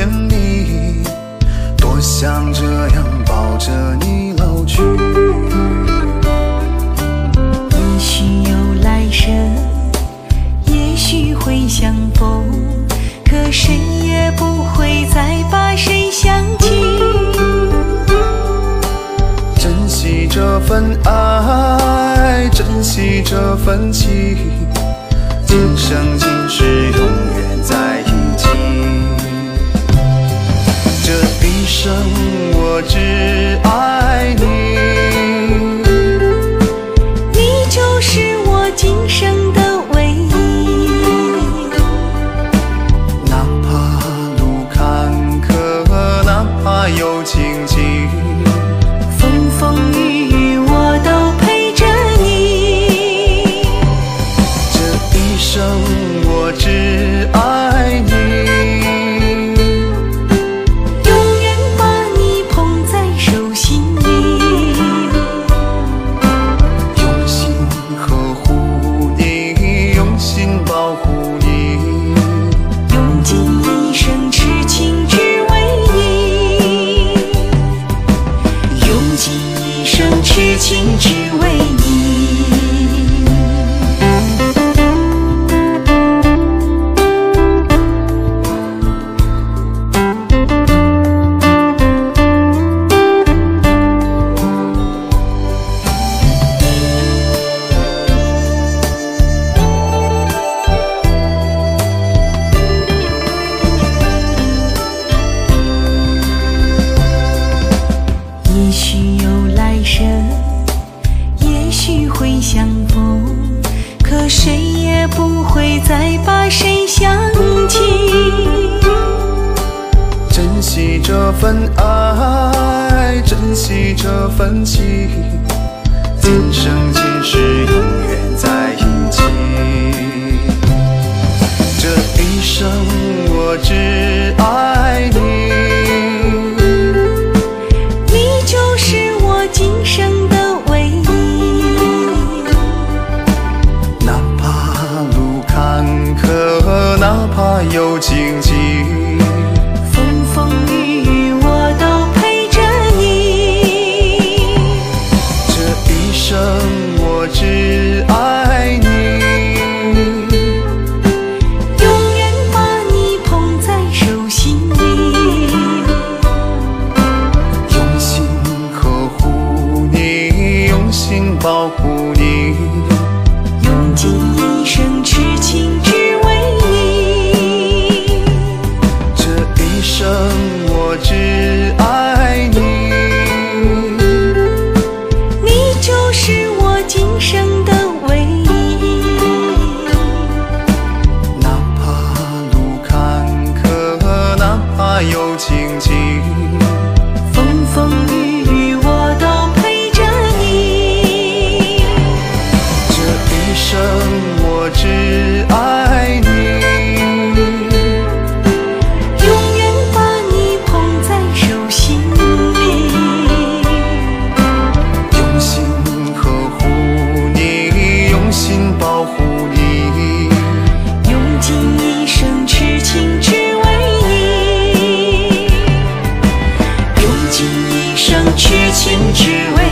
甜蜜，多想这样抱着你老去。也许有来生，也许会相逢，可谁也不会再把谁想起。珍惜这份爱，珍惜这份情，今生今世永远在生我只爱你，你就是我今生的唯一。哪怕路坎坷，哪怕有荆棘，风风雨雨我都陪着你，这一生我只爱份爱，珍惜这份情，今生今世轻轻一生痴情，只为。